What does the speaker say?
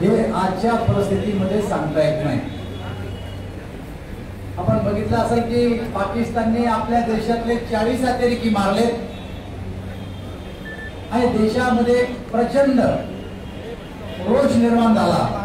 हे आजच्या परिस्थितीमध्ये सांगता येत नाही. आपण बघितलं असेल की पाकिस्तानने आपल्या देशातले चाळीस अतिरेकी मारले. आणि देशामध्ये प्रचंड रोष निर्माण झाला.